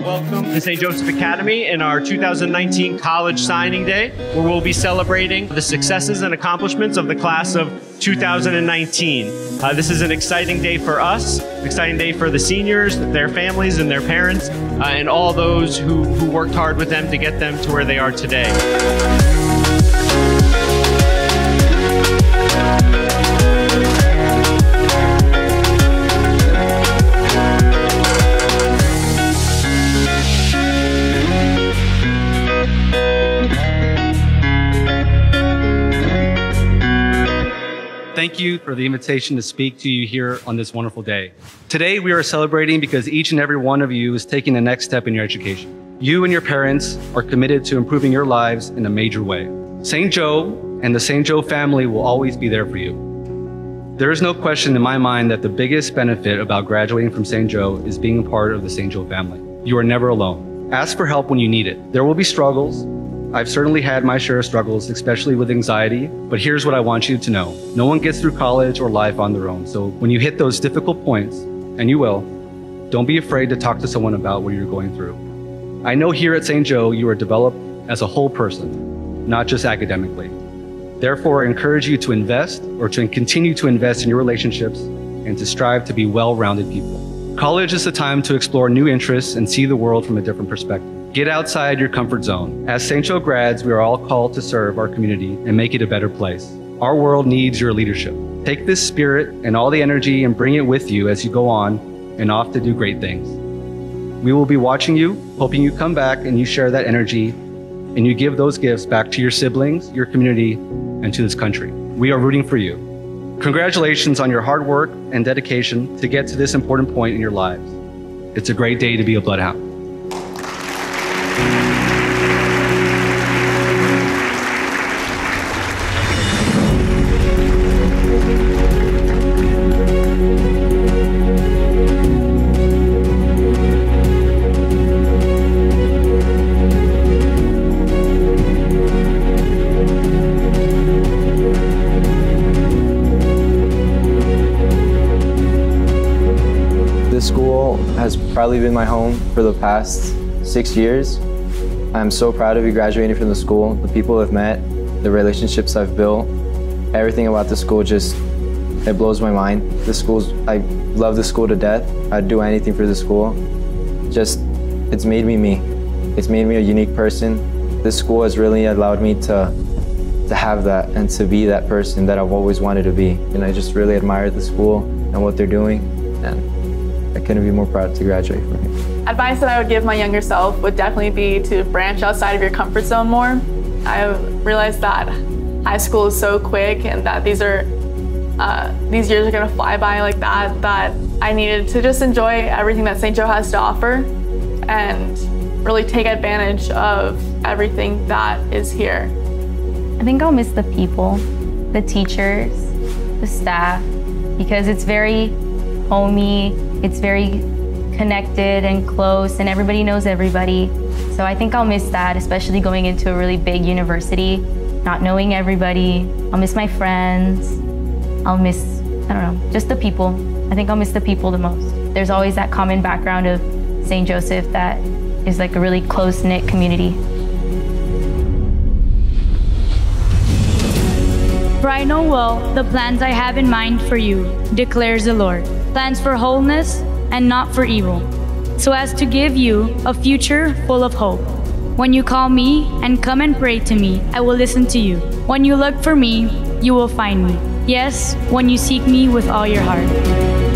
Welcome to St. Joseph Academy in our 2019 College Signing Day, where we'll be celebrating the successes and accomplishments of the class of 2019. Uh, this is an exciting day for us, exciting day for the seniors, their families, and their parents, uh, and all those who, who worked hard with them to get them to where they are today. Thank you for the invitation to speak to you here on this wonderful day. Today, we are celebrating because each and every one of you is taking the next step in your education. You and your parents are committed to improving your lives in a major way. St. Joe and the St. Joe family will always be there for you. There is no question in my mind that the biggest benefit about graduating from St. Joe is being a part of the St. Joe family. You are never alone. Ask for help when you need it. There will be struggles, I've certainly had my share of struggles, especially with anxiety, but here's what I want you to know. No one gets through college or life on their own. So when you hit those difficult points, and you will, don't be afraid to talk to someone about what you're going through. I know here at St. Joe, you are developed as a whole person, not just academically. Therefore, I encourage you to invest or to continue to invest in your relationships and to strive to be well-rounded people. College is the time to explore new interests and see the world from a different perspective. Get outside your comfort zone. As St. Joe grads, we are all called to serve our community and make it a better place. Our world needs your leadership. Take this spirit and all the energy and bring it with you as you go on and off to do great things. We will be watching you, hoping you come back and you share that energy and you give those gifts back to your siblings, your community, and to this country. We are rooting for you. Congratulations on your hard work and dedication to get to this important point in your lives. It's a great day to be a Bloodhound. This school has probably been my home for the past six years. I'm so proud to be graduating from the school, the people I've met, the relationships I've built. Everything about the school just, it blows my mind. The school's, I love the school to death. I'd do anything for the school. Just, it's made me me. It's made me a unique person. This school has really allowed me to, to have that and to be that person that I've always wanted to be. And I just really admire the school and what they're doing. And I couldn't be more proud to graduate from here. Advice that I would give my younger self would definitely be to branch outside of your comfort zone more. I realized that high school is so quick and that these are uh, these years are gonna fly by like that. That I needed to just enjoy everything that St. Joe has to offer and really take advantage of everything that is here. I think I'll miss the people, the teachers, the staff, because it's very homey, it's very connected and close, and everybody knows everybody. So I think I'll miss that, especially going into a really big university, not knowing everybody. I'll miss my friends. I'll miss, I don't know, just the people. I think I'll miss the people the most. There's always that common background of St. Joseph that is like a really close knit community. For I know well the plans I have in mind for you, declares the Lord plans for wholeness and not for evil, so as to give you a future full of hope. When you call me and come and pray to me, I will listen to you. When you look for me, you will find me. Yes, when you seek me with all your heart.